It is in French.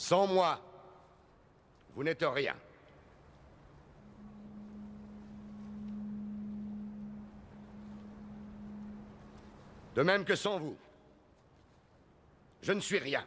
Sans moi, vous n'êtes rien. De même que sans vous, je ne suis rien.